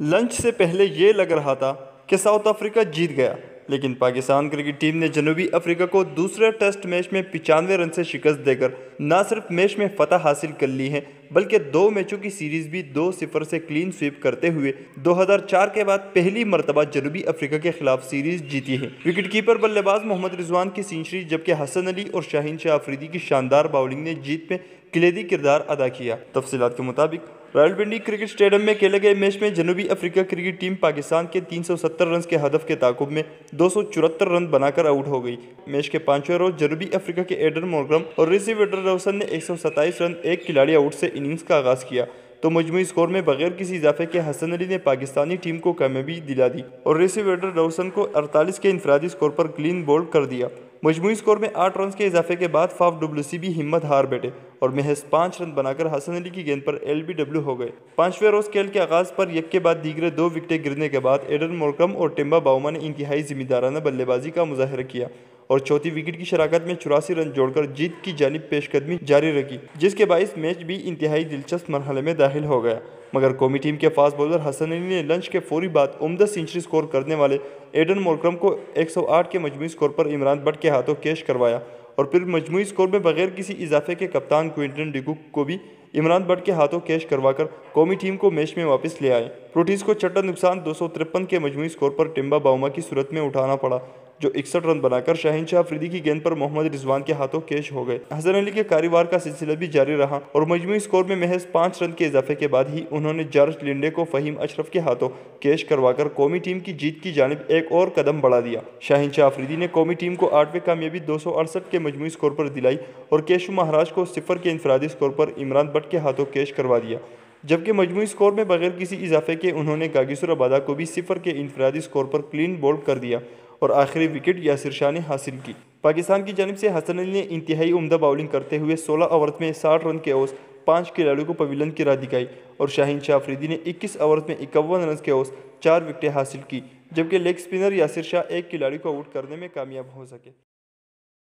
Lunch से पहले ये लग रहा था कि साउथ अफ्रीका जीत गया, लेकिन पाकिस्तान क्रिकेट टीम ने जनूबी अफ्रीका को दूसरे टेस्ट मैच में पिचानवे रन से शिकस्त देकर न सिर्फ़ मैच में फतह हासिल कर ली है बल्कि दो मैचों की सीरीज़ भी दो सिफर से क्लीन स्वीप करते हुए 2004 के बाद पहली मरतबा जनूबी अफ्रीका के खिलाफ सीरीज़ जीती है। विकेटकीपर बल्लेबाज मोहम्मद रिजवान की सेंचुरी जबकि हसन अली और शाहीन शाह अफरीदी की शानदार बाउलिंग ने जीत में कलीदी किरदार अदा किया। तफसीत के मुताबिक रॉयल पिंडी क्रिकेट स्टेडियम में खेले गए मैच में जनूबी अफ्रीका क्रिकेट टीम पाकिस्तान के 370 रन के हदफ के ताकुब में दो रन बनाकर आउट हो गई। मैच के पाँचवें रोज जनूबी अफ्रीका के एडर मोरग्रम और रिसी वेडर रोसन ने एक रन, एक खिलाड़ी आउट से इनिंग्स का आगाज़ किया। तो मजमू स्कोर में बगैर किसी इजाफे के हसन अली ने पाकिस्तानी टीम को कामयाबी दिला दी और रेसी वेडर रोसन को अड़तालीस के इंफरादी स्कोर पर क्लीन बोल्ड कर दिया। मजमू स्कोर में आठ रन के इजाफे के बाद फाफ डब्ल्यू भी हिम्मत हार बैठे और महज पाँच रन बनाकर हसन अली की गेंद पर एल बी डब्ल्यू हो गए। पाँचवें रोज खेल के आगाज़ पर एक के बाद दीगरे दो विकेटें गिरने के बाद एडन मोरकम और टिम्बा बाउमा ने इंतहाई जिम्मेदाराना बल्लेबाजी का मुजाहरा किया और चौथी विकेट की शराकत में चौरासी रन जोड़कर जीत की जानब पेशकदमी जारी रखी, जिसके बाईस मैच भी इंतहाई दिलचस्प मरहले में दाखिल हो गया। मगर कौमी टीम के फास्ट बॉलर हसन अली ने लंच के फौरी बाद उमदा सेंचुरी स्कोर करने वाले एडन मोरक्रम को 108 के मजमू स्कोर पर इमरान भट्ट के हाथों कैश करवाया और फिर मजमू स्कोर में बगैर किसी इजाफे के कप्तान क्विंटन डिकुक को भी इमरान भट्ट के हाथों कैश करवाकर कौमी टीम को मैच में वापस ले आए। प्रोटीज को चट्टा नुकसान दो सौ तिरपन के मजमू स्कोर पर टिम्बा बाउमा की सूरत में उठाना पड़ा जो इकसठ रन बनाकर शाहीन शाह अफरीदी की गेंद पर मोहम्मद रिजवान के हाथों कैश हो गए। हसन अली के कारोबार का सिलसिला भी जारी रहा और मजमू स्कोर में महज पाँच रन के इजाफे के बाद ही उन्होंने जॉर्ज लिंडे को फहीम अशरफ के हाथों कैश करवाकर कौमी टीम की जीत की जानब एक और कदम बढ़ा दिया। शाहीन शाह अफरीदी ने कौमी टीम को आठवें कामयाबी दो सौ अड़सठ के मजमू स्कोर पर दिलाई और केशु महाराज को सिफर के इंफरादी स्कोर पर इमरान बट के हाथों कैश करवा दिया। जबकि मजमू स्कोर में बगैर किसी इजाफे के उन्होंने गागिसुर अबादा को भी सिफर के इंफरादी स्कोर पर क्लीन बोल्ड कर दिया। और आखिरी विकेट यासिर शाह ने हासिल की। पाकिस्तान की जानब से हसन अली ने इंतहाई उमदा बॉलिंग करते हुए 16 ओवर में 60 रन के औस पाँच खिलाड़ियों को पवेलियन की राह दिखाई और शाहीन शाह अफरीदी ने 21 ओवर में इक्यावन रन के औस चार विकटें हासिल की, जबकि लेग स्पिनर यासिर शाह एक खिलाड़ी को आउट करने में कामयाब हो सके।